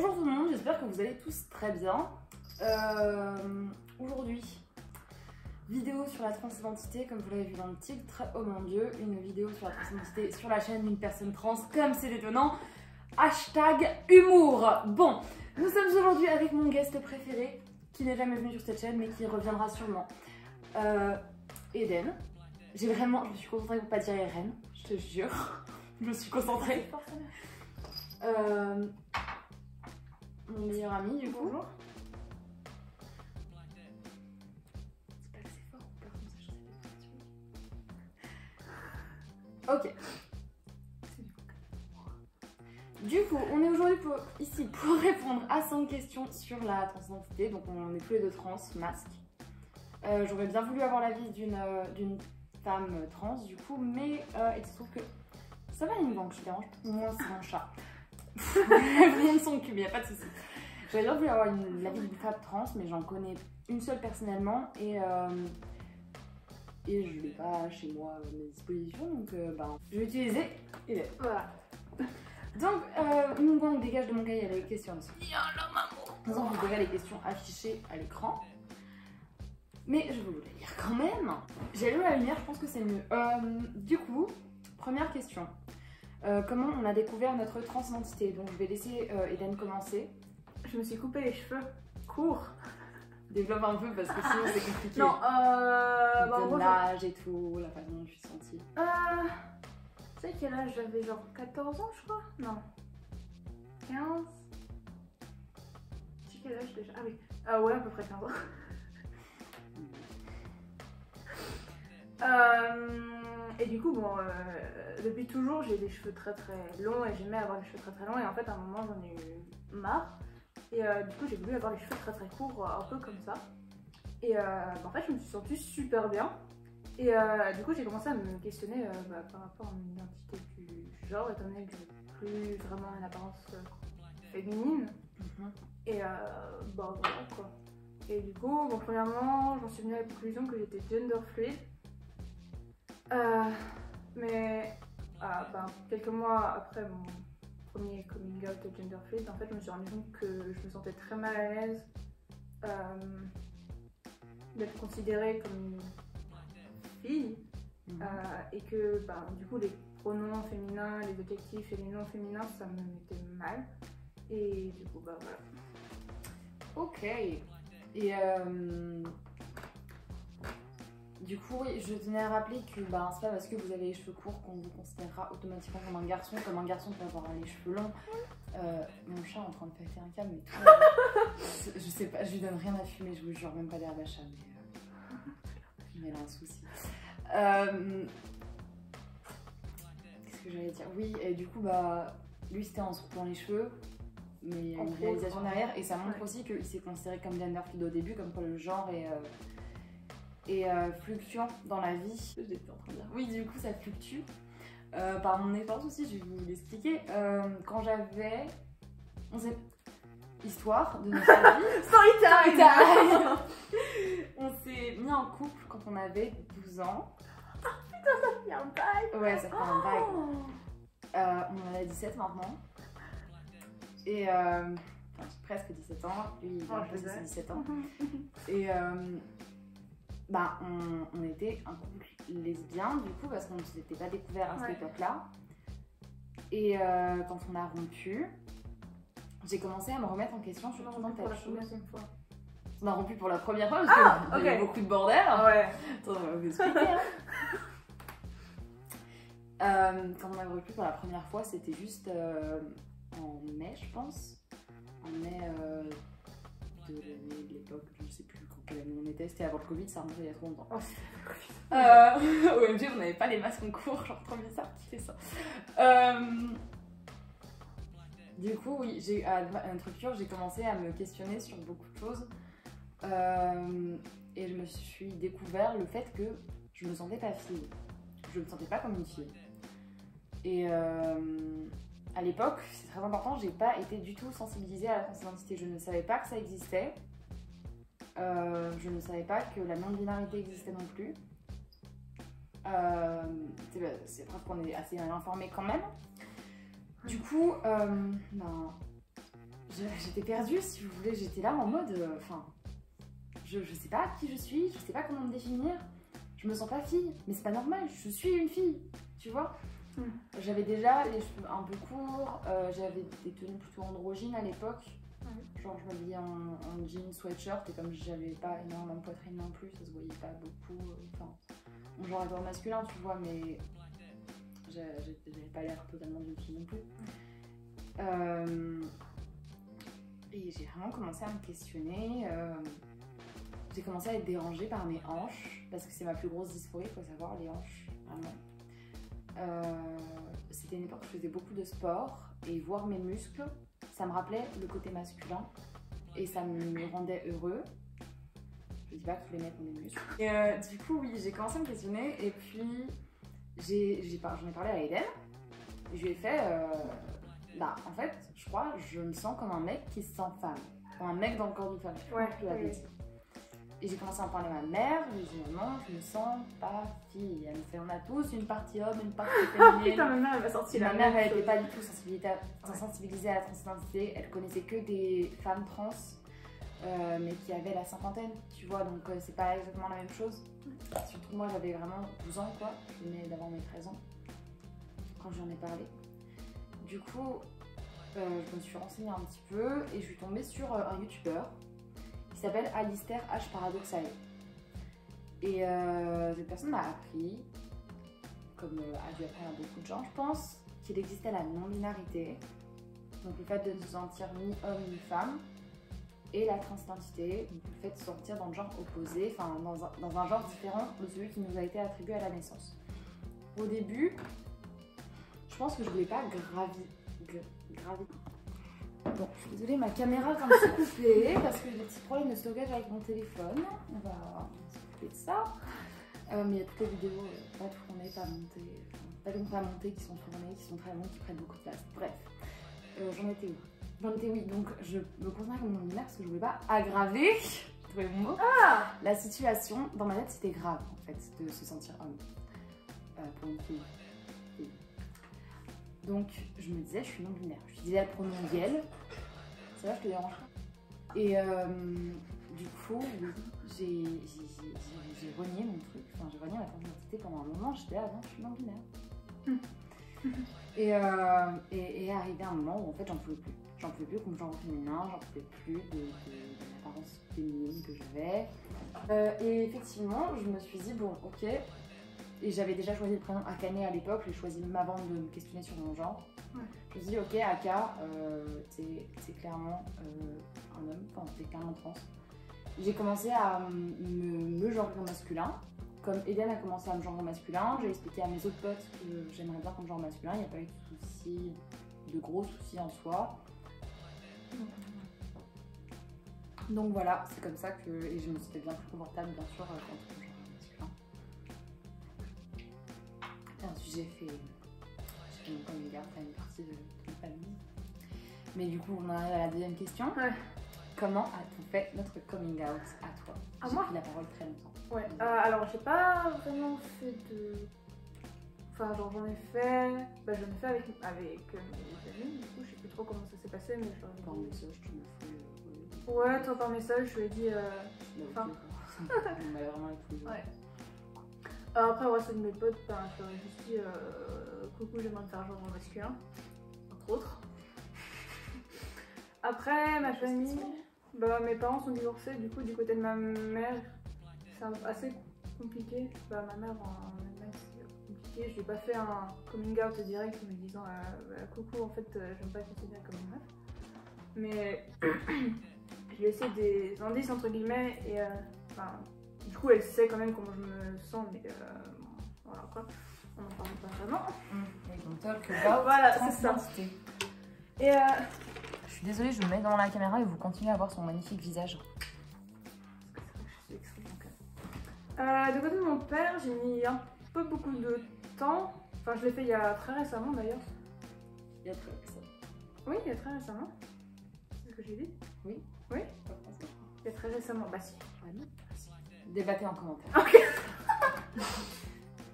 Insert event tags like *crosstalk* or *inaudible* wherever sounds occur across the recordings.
Bonjour tout le monde, j'espère que vous allez tous très bien. Euh, Aujourd'hui, vidéo sur la transidentité, comme vous l'avez vu dans le titre. Oh mon dieu, une vidéo sur la transidentité sur la chaîne d'une personne trans, comme c'est étonnant. Hashtag humour. Bon, nous sommes aujourd'hui avec mon guest préféré, qui n'est jamais venu sur cette chaîne, mais qui reviendra sûrement. Euh, Eden. J'ai vraiment, je me suis concentrée pour pas dire Eren, je te jure. *laughs* Je me suis concentrée. Euh, mon meilleur ami, du coup. Bonjour. C'est pas c'est fort ou pas comme ça, je sais pas. *laughs* Ok. Du coup, on est aujourd'hui pour- ici pour *laughs* répondre à 5 questions sur la transidentité. Donc, on est tous les deux trans, masque. Euh, J'aurais bien voulu avoir l'avis d'une euh, d'une femme trans, du coup, mais euh, il se trouve que ça va, une banque, je dérange pas. Moi, c'est mon chat. *laughs* Rien de son cul, mais y a pas de souci. J'aurais bien voulu avoir une- l'avis d'une femme trans, mais j'en connais une seule personnellement et, euh, et je l'ai pas chez moi à mes dispositions, donc euh, ben, je vais utiliser Eden. Voilà. Donc, euh, nous on dégage de mon cahier les questions. Nous avons déjà les questions affichées à l'écran. Mais je vais vous les lire quand même. J'ai lu la lumière, je pense que c'est mieux. Euh, du coup, première question. Euh, comment on a découvert notre transidentité? Donc, je vais laisser euh, Eden commencer. Je me suis coupé les cheveux courts. *laughs* Développe un peu parce que sinon c'est compliqué. Non, euh. Bah, gros, l'âge et tout, la façon dont je suis sentie. euh. Tu sais quel âge j'avais genre 14 ans, je crois? Non. 15 J'ai quel âge déjà? Ah oui. Ah ouais, à peu près 15 ans. *laughs* Euh, et du coup, bon, euh, depuis toujours, j'ai des cheveux très très longs et j'aimais avoir les cheveux très très longs. Et en fait, à un moment, j'en ai eu marre. Et euh, du coup, j'ai voulu avoir les cheveux très très courts, euh, un peu comme ça. Et bah, en fait, je me suis sentie super bien. Et du coup, j'ai commencé à me questionner bah, par rapport à mon identité du genre, étant donné que j'ai plus vraiment une apparence féminine. Mhm. Et bah voilà quoi. Et du coup, bon, premièrement, j'en suis venue à la conclusion que j'étais gender fluid. Euh, mais ah, ben, quelques mois après mon premier coming out de gender fluid, en fait, je me suis rendu compte que je me sentais très mal à l'aise euh, d'être considérée comme une fille. Mhm. Euh, et que ben, du coup les pronoms féminins, les adjectifs et les noms féminins ça me mettait mal. Et du coup bah voilà. Ok. Et euh, du coup, oui, je tenais à rappeler que ben, c'est pas parce que vous avez les cheveux courts qu'on vous considérera automatiquement comme un garçon, comme un garçon peut avoir les cheveux longs. Euh, mon chat est en train de péter un câble, mais tout. *laughs* je sais pas, je lui donne rien à fumer, je vous jure, même pas d'herbe à chat, mais, euh, mais elle a un souci. Euh, Qu'est-ce que j'allais dire? Oui, et du coup, bah, lui c'était en se coupant les cheveux, mais il y a En une réalisation derrière, et ça montre Ouais. aussi qu'il s'est considéré comme gender fluid au début, comme quoi le genre est, est euh, fluctuant dans la vie. En train de dire. Oui, du coup, ça fluctue. Euh, par mon expérience aussi, je vais vous l'expliquer. Euh, quand j'avais. On s'est. Histoire de notre *laughs* vie. Story time *laughs* on s'est mis en couple quand on avait 12 ans. Il y a un bail Ouais, ça fait un bail. Oh. Euh, on en a 17 maintenant. Et euh, enfin, j'ai presque 17 ans. Lui, il Oh, a presque sais. ses 17 ans. *laughs* Et euh, bah, on, on était un couple lesbien du coup parce qu'on ne s'était pas découvert à cette Ouais. époque-là. Et euh, quand on a rompu, j'ai commencé à me remettre en question sur tout un tas de choses. On a rompu pour la première fois parce Ah, qu'il y avait beaucoup de bordel. Ouais. Attends, on va vous expliquer. hein. *laughs* Euh, quand on a rompu pour la première fois, c'était juste euh, en mai, je pense. En mai de l'année, de l'époque, je ne sais plus quand quelle année on était. C'était avant le Covid, ça remonte il y a trop longtemps. Oh, c'est Euh, *laughs* OMG, on n'avait pas les masques en cours, genre trop bizarre qui fait ça. Euh, du coup, oui, j'ai à rupture, j'ai commencé à me questionner sur beaucoup de choses. Euh, et je me suis découvert le fait que je me sentais pas fille. Je me sentais pas comme une fille. Et euh, à l'époque, c'est très important, j'ai pas été du tout sensibilisée à la transidentité. Je ne savais pas que ça existait. Euh, je ne savais pas que la non-binarité existait non plus. Euh, c'est preuve qu'on est assez mal informé quand même. Du coup, euh, ben, j'étais perdue, si vous voulez. J'étais là en mode. Enfin. je, je sais pas qui je suis, je sais pas comment me définir. Je me sens pas fille, mais c'est pas normal, je suis une fille, tu vois. Mm. J'avais déjà les cheveux un peu courts, euh, j'avais des tenues plutôt androgynes à l'époque. Genre, je m'habillais en, en jean, sweatshirt, et comme j'avais pas énormément de poitrine non plus, ça se voyait pas beaucoup. euh, Enfin, mon genre est masculin, tu vois, mais j'avais pas l'air totalement d'une fille non plus. Euh, et j'ai vraiment commencé à me questionner. euh, j'ai commencé à être dérangée par mes hanches, parce que c'est ma plus grosse dysphorie, faut savoir, les hanches, vraiment. Euh, C'était une époque où je faisais beaucoup de sport, et voir mes muscles, ça me rappelait le côté masculin, et ça me rendait heureux. Je dis pas que tous les mecs ont des muscles. Et euh, du coup, oui, j'ai commencé à me questionner, et puis j'en ai, parlé à Eden, et je lui ai fait, euh, bah en fait, je crois, je me sens comme un mec qui se sent femme, comme un mec dans le corps d'une femme. Ouais, je oui. Et j'ai commencé à en parler à ma mère, je lui ai dit maman, je me sens pas fille. Elle me fait on a tous une partie homme, une partie *laughs* Ah féminine. putain, ma mère elle m'a sorti la ma mère, elle n'était pas du tout sensibilisée à, Ouais. sensibilisée à la transidentité. Elle connaissait que des femmes trans, euh, mais qui avaient la cinquantaine, tu vois. Donc, euh, c'est pas exactement la même chose. Surtout, moi, j'avais vraiment 12 ans, quoi. Je venais d'avoir mes 13 ans quand j'en ai parlé. Du coup, euh, je me suis renseignée un petit peu et je suis tombée sur un youtubeur qui s'appelle Alistair H. Paradoxal. Et euh, cette personne m'a appris, comme euh, a dû apprendre beaucoup de gens, je pense, qu'il existait la non-binarité, donc le fait de se sentir ni homme ni femme, et la transidentité, donc le fait de se sentir dans le genre opposé, enfin dans un, dans un genre différent de celui qui nous a été attribué à la naissance. Au début, je pense que je voulais pas gravi... gra- gravi... Bon, je suis désolée, ma caméra est un petit peu coupée *laughs* parce que j'ai des petits problèmes de stockage avec mon téléphone. On va s'occuper de ça. Euh, mais il y a toutes les vidéos euh, pas tournées, pas montées, enfin, pas pas montées, qui sont tournées, qui sont très longues, qui prennent beaucoup de place. Bref, Euh, j'en étais où? J'en étais oui, donc je me considère comme non binaire parce que je voulais pas aggraver, *laughs* mon mot, Ah la situation. Dans ma tête, c'était grave en fait de se sentir homme euh, pour une. Fille. Donc je me disais, je suis non binaire. Je disais le pronom Yel. Ça va, je te dérange pas Et euh, du coup, j'ai renié mon truc, enfin j'ai renié ma transidentité pendant un moment. J'étais là, non, je suis non binaire. Et, euh, et, et arrivé un moment où en fait j'en pouvais plus. J'en pouvais plus comme genre féminin, j'en pouvais plus de l'apparence féminine que j'avais. Euh, et effectivement, je me suis dit, bon, ok. Et j'avais déjà choisi le prénom Akane à l'époque, j'ai choisi même avant de me questionner sur mon genre. Ouais. Je me suis dit, ok, Aka, euh, t'es clairement euh, un homme, enfin, t'es clairement trans. J'ai commencé à me, me genrer masculin. Comme Eden a commencé à me genrer masculin, j'ai expliqué à mes autres potes que j'aimerais bien qu'on me genre masculin. Il n'y a pas eu de soucis, de gros soucis en soi. Donc voilà, c'est comme ça que. Et je me sentais bien plus confortable, bien sûr, euh, quand Et ensuite, j'ai fait. Coming out à une partie de, ma famille. Mais du coup, on arrive à la deuxième question. Ouais. Comment a-t-on fait notre coming out à toi? À J'ai moi? pris la parole très longtemps. Ouais, euh, alors j'ai pas vraiment fait de. Enfin, genre j'en ai fait. Bah, j'en ai fait avec, avec euh, mes amis, du coup, je sais plus trop comment ça s'est passé, mais ai Par message, tu me fais. euh, Ouais, toi par message, je lui ai dit. euh, Enfin. On *laughs* m'a vraiment. Ouais. Euh, après, ouais, ceux de mes potes, ben, je leur ai juste dit euh, coucou, j'aimerais me faire genre en masculin, entre autres. *laughs* Après, ma famille, bah, mes parents sont divorcés, du coup, du côté de ma mère, c'est assez compliqué. Bah, ma mère en Allemagne, c'est compliqué. Je lui ai pas fait un coming out direct en me disant euh, bah, coucou, en fait, euh, je me pas considérer comme une meuf. Mais je lui ai laissé des indices entre guillemets et. euh, enfin, du coup, elle sait quand même comment je me sens, mais euh, voilà quoi. On en parle pas vraiment. About Voilà, c'est ça. Et euh, Je suis désolée, je me mets dans la caméra et vous continuez à voir son magnifique visage. je suis extrêmement calme. Euh, du côté de mon père, j'ai mis un peu beaucoup de temps. Enfin, je l'ai fait il y a très récemment d'ailleurs. Il y a très ça. Oui, il y a très récemment. C'est ce que j'ai dit Oui. Oui Il y a très récemment. Bah si. Ah non Débattez en commentaire.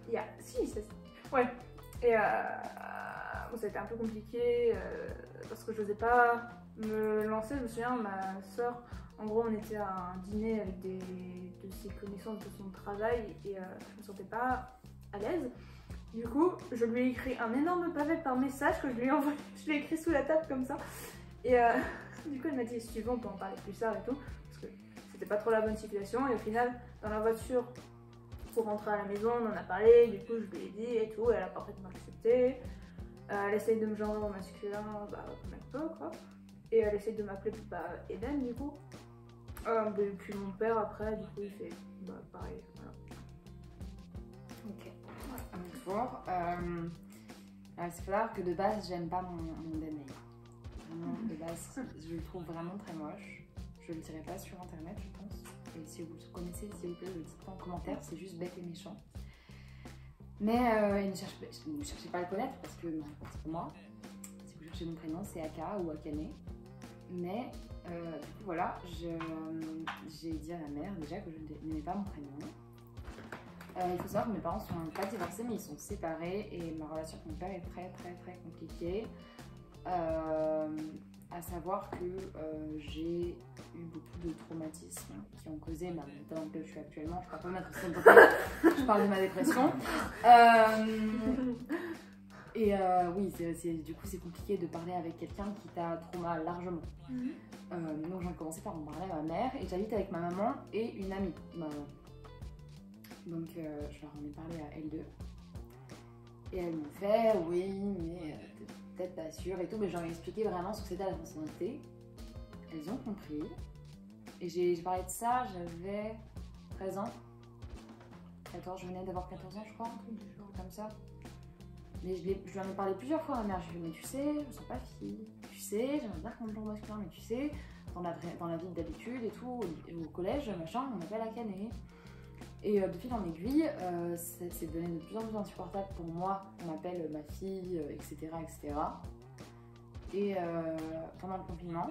Il y a... Si, c'est... Ouais. Et euh... bon, ça a été un peu compliqué euh, parce que je n'osais pas me lancer je me souviens, ma soeur, en gros, on était à un dîner avec des, de ses connaissances de son travail et euh, je me sentais pas à l'aise. Du coup, je lui ai écrit un énorme pavé par message que je lui ai envoyé, *laughs* je l'ai écrit sous la table comme ça. Et euh, *laughs* du coup, elle m'a dit, si tu veux, on peut en parler plus tard et tout, c'était pas trop la bonne situation. Et au final, dans la voiture, pour rentrer à la maison, on en a parlé, du coup, je lui ai dit et tout, elle a parfaitement accepté. Euh, elle essaye de me genrer au masculin, bah, comme elle peut, quoi. Et elle essaye de m'appeler bah, Eden, du coup. Euh, et puis mon père, après, du coup, il fait bah, pareil. Voilà. Ok. Tour. Euh, que de base, j'aime pas mon, mon de base, je le trouve vraiment très moche. Je le dirai pas sur internet, je pense. Et si vous le connaissez, s'il vous plaît, le dites pas en commentaire, c'est juste bête et méchant. Mais euh, ne, cherchez, ne cherchez pas à le connaître parce que non, c'est pour moi. Si vous cherchez mon prénom, c'est Aka ou Akane. Mais euh, voilà, j'ai dit à ma mère déjà que je n'aimais pas mon prénom. Euh, il faut savoir que mes parents sont pas divorcés, mais ils sont séparés et ma relation avec mon père est très très très compliquée. Euh, à savoir que euh, j'ai eu beaucoup de traumatismes qui ont causé l'état dans lequel je suis actuellement. Je parle pas de ma *laughs* je parle de ma dépression. *laughs* Euh, et euh, oui, du coup, c'est compliqué de parler avec quelqu'un qui t'a trauma largement. Euh, donc j'ai commencé par en parler à ma mère et j'habite avec ma maman et une amie. ma maman. Donc je leur en ai parlé à elles deux. Et elles m'ont fait oui, mais peut-être pas sûre et tout, mais ai expliqué vraiment ce que c'était la transidentité. Elles ont compris. Et j'ai parlé de ça, j'avais 13 ans. 14, je venais d'avoir 14 ans, je crois, comme ça. Mais je, je lui en ai parlé plusieurs fois à ma mère. Je lui ai dit, mais tu sais, je me sens pas fille. Tu sais, j'aimerais bien qu'on me genre masculin, mais tu sais, dans la, dans la vie d'habitude et tout, au, collège, machin, on m'appelle Akane. Et euh, de fil en aiguille, euh, c'est devenu de plus en plus insupportable pour moi. On m'appelle ma fille, euh, etc., etc. Et euh, pendant le confinement,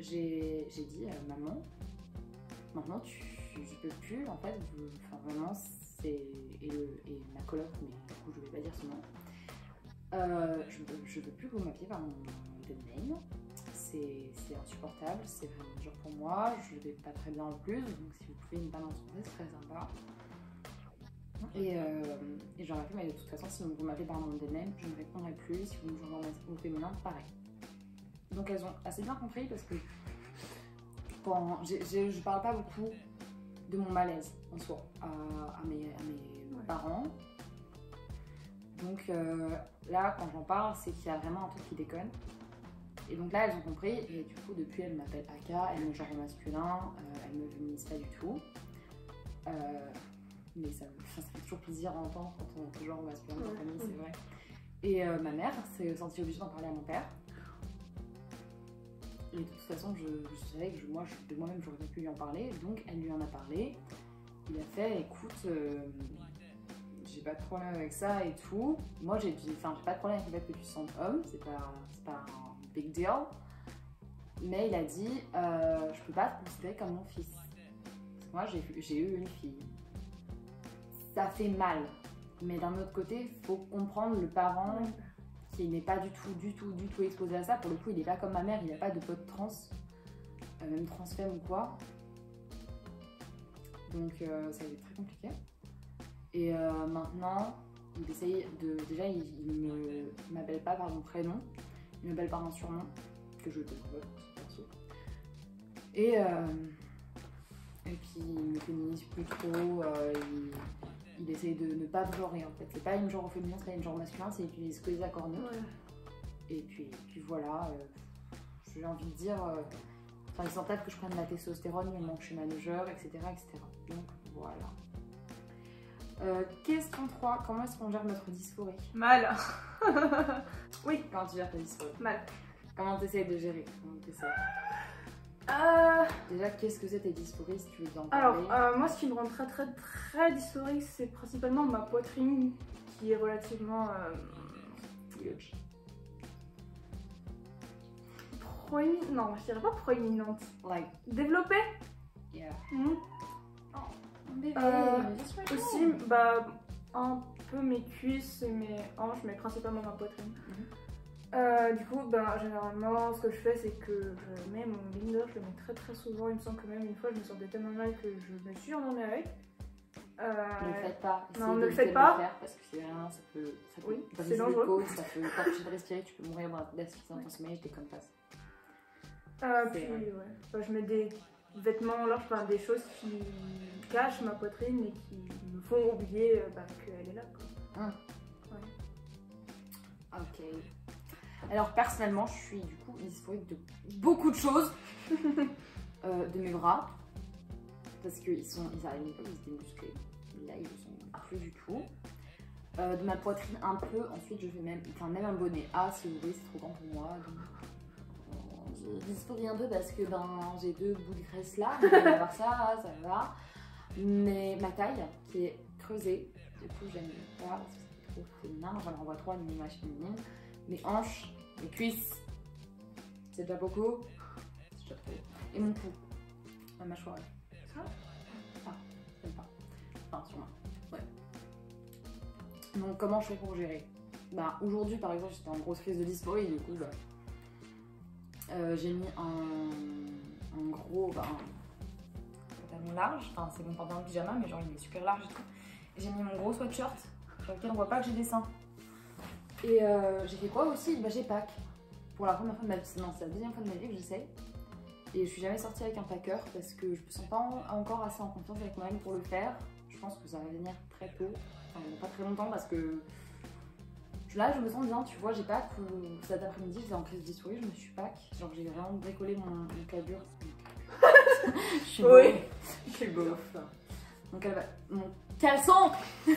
j'ai dit à maman, maintenant tu, je peux plus, en fait, vous- enfin vraiment, c'est. Et, ma coloc, mais du coup, je vais pas dire son nom. Euh, je, je veux plus vous m'appeliez par mon name. C'est insupportable, c'est vraiment dur pour moi. Je vais pas très bien en plus, donc si vous pouvez me balancer, c'est très sympa. Et, euh, et j'aurais fait, mais de toute façon, si vous m'appelez par mon dead name, je ne répondrai plus. Si vous me jouez au féminin, pareil. Donc elles ont assez bien compris parce que quand j'ai- je parle pas beaucoup de mon malaise en soi à, à mes, à mes Ouais. parents. Donc euh, là, quand j'en parle, c'est qu'il y a vraiment un truc qui déconne. Et donc là, elles ont compris, et du coup, depuis, elles m'appellent Aka, elles me genre masculin, euh, elles me féminisent pas du tout. Euh, mais ça, ça fait toujours plaisir à entendre quand on est au masculin dans la famille, c'est vrai. Et euh, ma mère s'est sentie obligée d'en parler à mon père. Et de toute façon, je, savais que moi, je- de moi-même, j'aurais pas pu lui en parler, donc elle lui en a parlé. Il a fait, écoute, euh, j'ai pas de problème avec ça et tout. Moi, j'ai pas de problème avec le fait que tu te sentes homme, c'est pas, pas big deal. Mais il a dit, euh, je peux pas te considérer comme mon fils. Parce que moi, j'ai eu une fille. Ça fait mal. Mais d'un autre côté, faut comprendre le parent qui n'est pas du tout, du tout, du tout exposé à ça. Pour le coup, il n'est pas comme ma mère, il n'a pas de pote trans, euh, même transfemme ou quoi. Donc euh, ça a été très compliqué. Et euh, maintenant, il essaye de. Déjà, il ne m'appelle pas par mon prénom, il m'appelle par un surnom que je développe perso. Et, euh, et puis il me féminise plus trop, euh, il, il essaye de ne pas me genrer en fait. C'est pas une genre au féminin, c'est pas une genre masculin, c'est utilise que les accords neutres. Ouais. Et puis, puis voilà, euh, j'ai envie de dire, enfin, ils sentent que je prenne de la testostérone, il manque chez manager, etc., etc. Donc voilà. Euh, question 3, comment est-ce qu'on gère notre dysphorie? Mal. Quand tu gères ta dysphorie Mal. Comment tu essaies de gérer? Comment Euh, Déjà, qu'est-ce que c'est tes dysphories si tu veux en alors, euh, moi, ce qui me rend très, très, très dysphorique, c'est principalement ma poitrine qui est relativement euh, Huge. proéminente. Non, je dirais pas proéminente. Like, Développée? yeah. Mhm. Bébé, Euh, Aussi, bah, un peu mes cuisses et mes hanches, mais principalement ma poitrine. Mhm. Euh, du coup, ben, généralement, ce que je fais, c'est que je mets mon binder, je le mets très très souvent. Il me semble que même une fois, je me sentais tellement mal que je me suis endormie avec. Euh, Ne le faites pas. non, ne le faites pas. faire parce que c'est vraiment, ça peut. Ça peut Oui, briser dangereux. côtes, ça peut t'empêcher de respirer, tu peux mourir d'asphyxie dans ton sommeil, des comme ça. Euh, puis, ouais. Enfin, je mets des vêtements larges, enfin, des choses qui cachent ma poitrine et qui me font oublier euh, bah, qu'elle est là. Quoi. Ok. Alors personnellement, je suis du coup dysphorique de beaucoup de choses. *laughs* Euh, de mes bras. Parce qu'ils sont. Ils arrivent pas, ils étaient musclés. Là, ils ne sont plus du tout. Euh, de ma poitrine un peu. Ensuite, je fais même. Enfin, même un bonnet A si vous voulez, c'est trop grand pour moi. Donc, Je dysphorie un parce que ben, j'ai deux bouts de graisse là. Mais part ça, *laughs* ça va. Mais ma taille qui est creusée. Du coup, j'aime pas parce que c'est trop féminin. J'en renvoie trop à une image féminine. Mes hanches, mes cuisses, c'est déjà beaucoup. Déjà trop. Et mon cou, ma mâchoire. Ça Ah, j'aime pas. Enfin, sûrement. Ouais. Donc, comment je fais pour gérer? Bah, aujourd'hui, par exemple, j'étais en grosse crise de dysphorie, du coup, bah, euh, j'ai mis un, gros un pantalon large. Enfin, c'est mon pantalon de pyjama, mais genre, il est super large et tout. J'ai mis mon gros sweatshirt sur lequel on voit pas que j'ai des seins. Et euh, j'ai fait quoi aussi? Bah, j'ai pack. Pour la première fois de ma vie, non, c'est la deuxième fois de ma vie que j'essaye. Et je suis jamais sortie avec un packer parce que je me sens pas en- encore assez en confiance avec moi-même pour le faire. Je pense que ça va venir très tôt, enfin pas très longtemps parce que là je me sens bien, tu vois, j'ai pack ou cet après-midi j'étais en crise de dysphorie, je me suis pack, genre j'ai vraiment bricolé mon, mon *laughs* je suis Oui. beauf. Je suis beauf. Mon, cal- mon caleçon *laughs*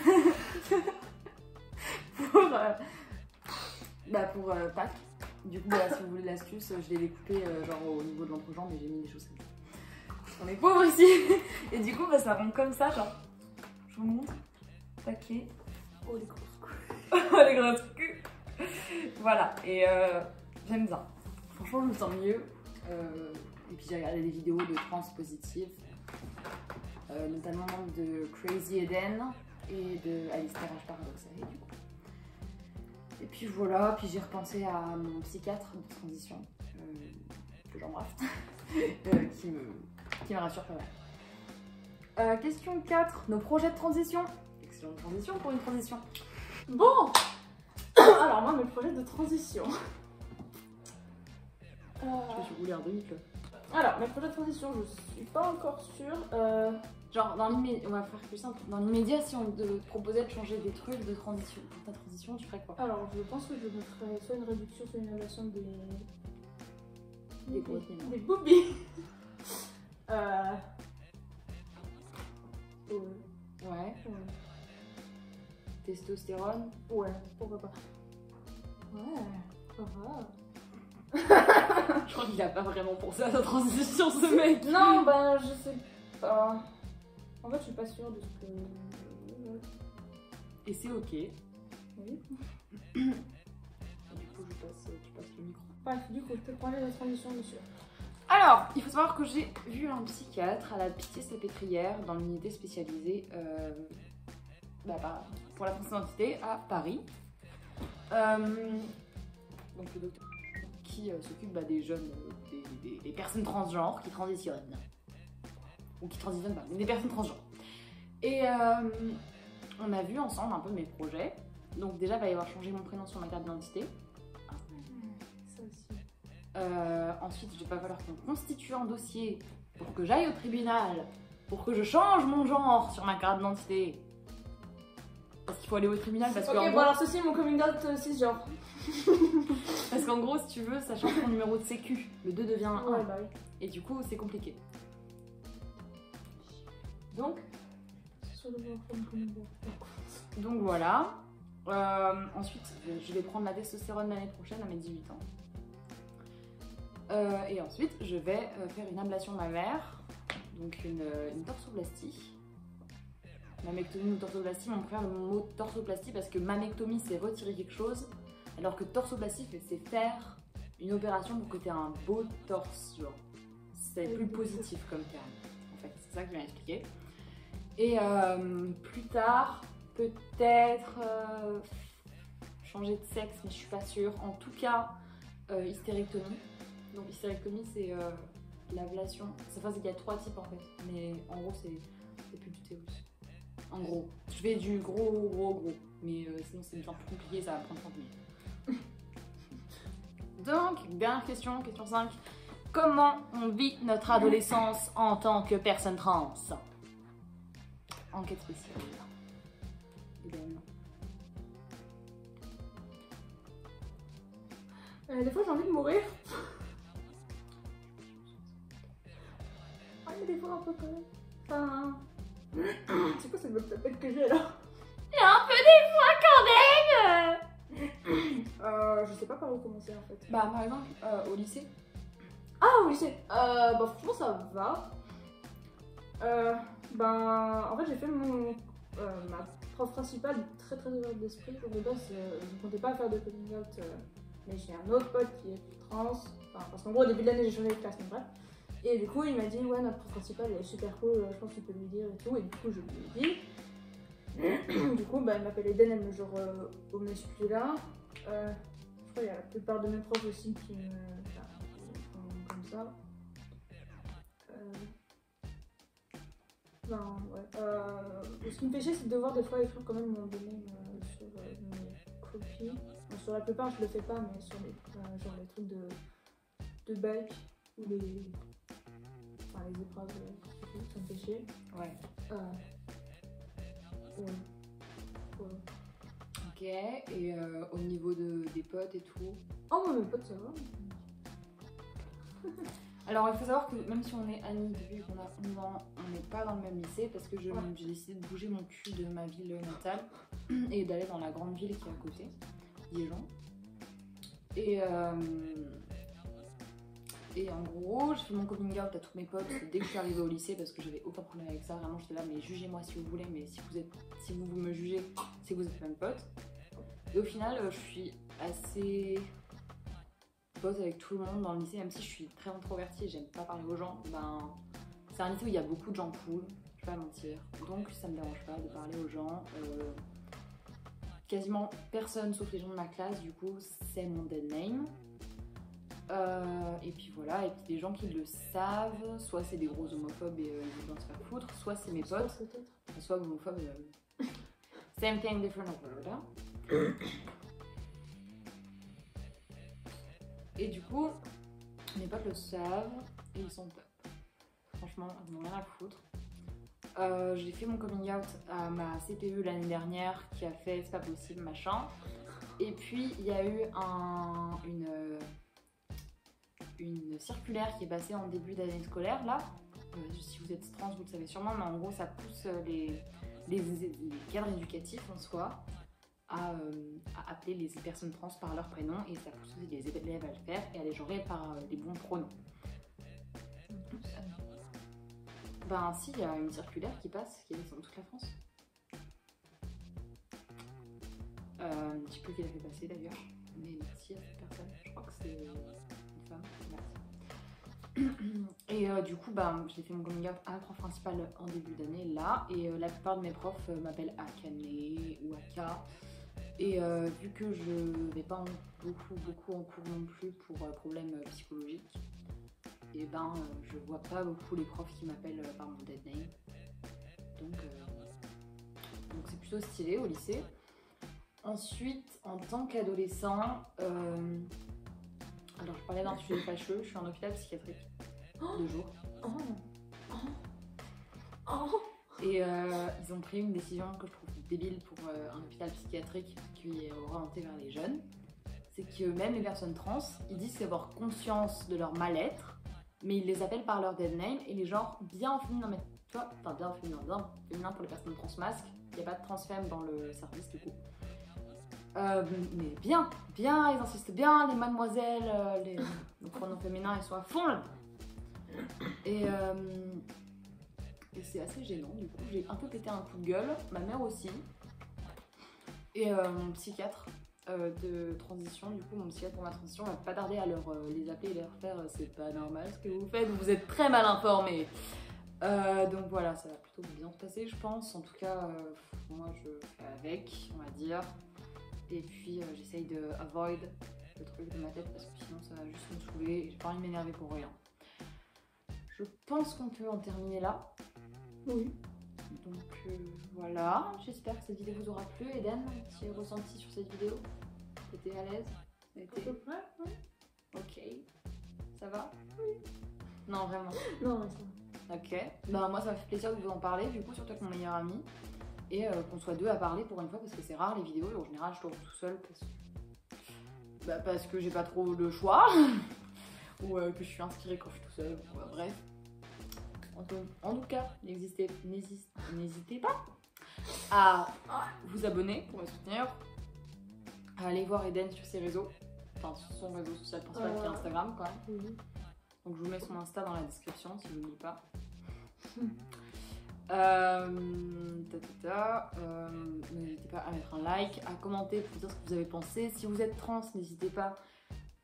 pour, euh, bah, pour euh, Pâques. Du coup, bah, si vous voulez l'astuce, je l'ai découpé euh, genre au niveau de l'entrejambe et j'ai mis des choses comme ça. Parce qu'on est pauvres ici. Et du coup, bah, ça rend comme ça, genre. Je vous montre. Paquet. Oh, les culs. Voilà. Et euh, j'aime bien. Franchement, je me sens mieux. Euh, et puis j'ai regardé des vidéos de trans positives. euh, notamment de Crazy Eden et de Alistair H. Coup. Et puis voilà, puis j'ai repensé à mon psychiatre de transition, que j'embrasse, *laughs* qui, me, qui me rassure pas mal. Question 4, nos projets de transition. Excellente transition pour une transition. Bon *coughs* Alors, moi, mes projets de transition. Euh, Je suis en demi-queue. Alors, mes projets de transition, je suis pas encore sûre. Euh, Genre, dans l'immédiat, on va faire plus simple. Dans l'immédiat, si on te proposait de changer des trucs de transition, pour ta transition, tu ferais quoi? Alors, je pense que je me ferais soit une réduction, soit une ablation des. Des boobies, Des boobies Euh. Ouais. Ouais. Ouais. Testostérone. Ouais, pourquoi pas. Ouais, ça va. *laughs* Je crois qu'il a pas vraiment pensé à sa transition, ce mec. Non, ben je sais pas. En fait, je suis pas sûre de ce que. Et c'est ok. Du Oui. coup, je passe, tu passes le micro. Bref, du coup, je peux prendre la transition, monsieur. Alors, il faut savoir que j'ai vu un psychiatre à la Pitié-Salpêtrière dans l'unité spécialisée euh, bah, bah, pour la transidentité à Paris. Euh, donc le docteur qui euh, s'occupe bah, des jeunes, des, des- des personnes transgenres qui transitionnent. Ou qui transitionnent pas, mais des personnes transgenres. Et euh, on a vu ensemble un peu mes projets. Donc déjà, il va y avoir changé mon prénom sur ma carte d'identité. Ça aussi. Euh, ensuite, il va falloir qu'on constitue un dossier pour que j'aille au tribunal, pour que je change mon genre sur ma carte d'identité. Faut aller au tribunal parce ok, qu'en bon gros, alors ceci est mon coming out euh, cisgenre. *laughs* parce qu'en gros, si tu veux, ça change ton numéro de sécu. Le 2 devient un 1. Ouais, bah oui. Et du coup, c'est compliqué. Donc, donc voilà. Euh, ensuite, je vais prendre la testostérone l'année prochaine à mes 18 ans. Euh, et ensuite, je vais euh, faire une ablation mammaire, donc une, une torsoplastie. Mammectomie ou torsoplastie, on préfère le mot torsoplastie parce que mammectomie c'est retirer quelque chose, alors que torsoplastie c'est faire une opération pour que tu aies un beau torse. C'est plus positif comme terme, en fait, c'est ça que je viens expliquer. Et euh, plus tard, peut-être. euh, changer de sexe, mais je suis pas sûre. En tout cas, euh, hystérectomie. Donc hystérectomie, c'est l'ablation. C'est enfin, il y a trois types en fait, mais en gros, c'est c'est plus du utérus. En gros, je fais du gros, gros, gros, mais euh, sinon c'est bien plus compliqué, ça va prendre 30 minutes. *laughs* Donc, dernière question, question 5. Comment on vit notre adolescence en tant que personne trans? Enquête spéciale. Euh, des fois, j'ai envie de mourir. Ah, mais des fois, un peu quand même. Bonne tapette que j'ai là Et un peu des fois quand même euh, Je sais pas par où commencer en fait. Bah, par exemple, euh, au lycée. Ah, au lycée euh, Bah, franchement, ça va. Euh, ben, en fait, j'ai fait mon. euh, ma prof principale très très ouverte d'esprit. Au départ, euh, je ne comptais pas faire de coming out, euh, mais j'ai un autre pote qui est trans. Enfin, parce qu'en gros, au début de l'année, j'ai changé de classe, mais bref. Et du coup, il m'a dit Ouais, notre prof principale, est super cool, euh, je pense que tu peux lui dire et tout. Et du coup, je lui ai dit. *clears throat* du coup, bah, elle m'appelle Eden, elle me genre euh, au masculin. Euh, je crois qu'il y a la plupart de mes profs aussi qui me. comme ça. Ben ouais. Ce qui me fait chier, c'est de devoir des fois écrire quand même mon domaine sur mes copies. Sur la plupart, je le fais pas, mais sur les, genre les trucs de, de bac ou les, enfin, les épreuves, euh, fait chier. Ouais. Euh, ouais. Ouais. Ok. Et euh, au niveau de, des potes et tout? Oh, moi, mes potes, ça va. *laughs* Alors, il faut savoir que même si on est amis depuis qu'on a 11 ans, on n'est pas dans le même lycée parce que Ouais. j'ai décidé de bouger mon cul de ma ville natale *clears throat* et d'aller dans la grande ville qui est à côté, Dijon. Et, euh, et en gros, j'ai fait mon coming out à tous mes potes dès que je suis arrivée au lycée parce que j'avais aucun problème avec ça. Vraiment, j'étais là, mais jugez-moi si vous voulez, mais si vous, êtes, si vous me jugez, c'est que vous êtes même potes. Et au final, euh, je suis assez pote avec tout le monde dans le lycée, même si je suis très introvertie et j'aime pas parler aux gens, ben c'est un lycée où il y a beaucoup de gens cool, je vais pas mentir. Donc ça me dérange pas de parler aux gens. Euh, quasiment personne sauf les gens de ma classe, du coup, c'est mon dead name. Euh, et puis voilà, et puis des gens qui le savent, soit c'est des gros homophobes et euh, ils vont se faire foutre, soit c'est mes potes, Peut-être. soit homophobes. euh, *laughs* same thing, different word. hein. Et du coup, mes potes le savent et ils sont top. Franchement, ils n'ont rien à foutre. Euh, j'ai fait mon coming out à ma CPE l'année dernière qui a fait c'est pas possible machin. Et puis il y a eu un, une, une circulaire qui est passée en début d'année scolaire là. Euh, si vous êtes trans, vous le savez sûrement, mais en gros ça pousse euh, les, les, les cadres éducatifs en soi à, euh, à appeler les personnes trans par leur prénom et ça pousse aussi les élèves à le faire et à les genrer par les bons pronoms. Ben si, il y a une circulaire qui passe, qui est dans toute la France. Euh, un petit peu qui l'a fait d'ailleurs, mais merci à cette personne, je crois que c'est Et euh, du coup, ben, j'ai fait mon coming out à la prof principale en début d'année là, et euh, la plupart de mes profs euh, m'appellent Akane ou Aka. Et vu que je vais pas beaucoup, beaucoup en cours non plus pour problèmes euh, psychologiques, et ben euh, je vois pas beaucoup les profs qui m'appellent par mon dead name. Donc c'est plutôt stylé au lycée. Ensuite, en tant qu'adolescent, alors je parlais d'un sujet fâcheux, je suis en hôpital psychiatrique deux jours. Oh. Oh. Oh. Et euh, ils ont pris une décision que je trouve débile pour euh, un hôpital psychiatrique qui est orienté vers les jeunes. C'est que même les personnes trans, ils disent avoir conscience de leur mal-être, mais ils les appellent par leur dead name et les genres bien en féminin. Mais tu vois, enfin bien en féminin, bien en féminin pour les personnes trans masques. Il n'y a pas de transfemme dans le service du coup. Euh, mais bien, bien, ils insistent bien, les mademoiselles, euh, les, *laughs* les pronoms féminins, ils sont à fond là. Et, euh, et c'est assez gênant, du coup, j'ai un peu pété un coup de gueule, ma mère aussi. Et mon psychiatre de transition, du coup, mon psychiatre pour ma transition va pas tarder à leur, les appeler et leur faire c'est pas normal ce que vous faites, vous êtes très mal informés. Donc voilà, ça va plutôt bien se passer, je pense. En tout cas, moi je fais avec, on va dire. Et puis euh, j'essaye de avoid le truc de ma tête parce que sinon ça va juste me saouler et j'ai pas envie de m'énerver pour rien. Je pense qu'on peut en terminer là. Oui. Donc euh, voilà, j'espère que cette vidéo vous aura plu. Eden, tu es ressenti sur cette vidéo? T'étais à l'aise? Été peu près, oui. Ok. Ça va? Oui. Non, vraiment. Non, mais ça. Ok. Ben moi ça m'a fait plaisir de vous en parler, du coup, surtout avec mon meilleur ami. Et euh, qu'on soit deux à parler pour une fois, parce que c'est rare les vidéos. En général, je tourne tout seul parce que, bah, parce que j'ai pas trop le choix. *laughs* Ou euh, que je suis inspirée quand je suis tout seul. Ouais, bref. En tout, en tout cas, n'hésitez n'hésitez- n'hésitez pas à vous abonner pour me soutenir. À aller voir Eden sur ses réseaux. Enfin, sur son réseau social principal qui est Euh. Instagram quand même. Donc je vous mets son Insta dans la description si je n'oublie pas. *laughs* Euh, euh, n'hésitez pas à mettre un like, à commenter pour dire ce que vous avez pensé. Si vous êtes trans, n'hésitez pas.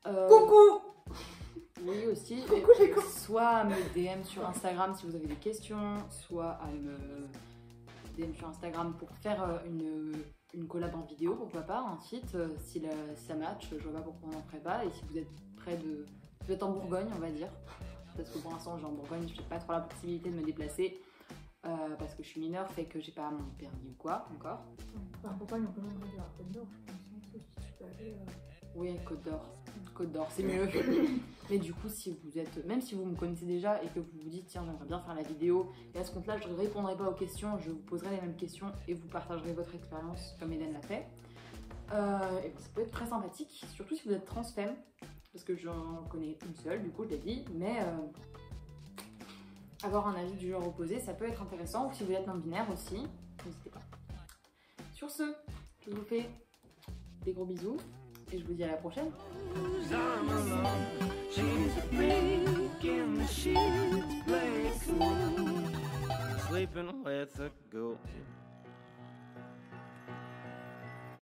euh, Coucou *laughs* Oui aussi. Coucou les cons. Soit à me DM sur Instagram si vous avez des questions, soit à me DM sur Instagram pour faire euh, une, une collab en vidéo, pourquoi pas, un euh, si, la- si ça match, je vois pas pourquoi on n'en ferait pas. Et si vous êtes près de... Vous êtes en Bourgogne, on va dire. Parce que pour l'instant, j'ai en Bourgogne, je n'ai pas trop la possibilité de me déplacer. Euh, parce que je suis mineure, fait que j'ai pas mon permis ou quoi encore. Enfin, pourquoi on peut même à Côte d'Or, je pense. si tu peux aller. euh, Oui, Côte d'Or. Côte d'Or, c'est mieux. *laughs* Mais du coup, si vous êtes, même si vous me connaissez déjà et que vous vous dites, tiens, j'aimerais bien faire la vidéo, et à ce compte-là, je ne répondrai pas aux questions, je vous poserai les mêmes questions et vous partagerez votre expérience comme Eden l'a fait. Euh, et ben, ça peut être très sympathique, surtout si vous êtes transfemme, parce que j'en connais une seule, du coup, je l'ai dit, mais euh, avoir un avis du genre opposé, ça peut être intéressant, ou si vous êtes non-binaire aussi, n'hésitez pas. Sur ce, je vous fais des gros bisous, et je vous dis à la prochaine. Sleeping.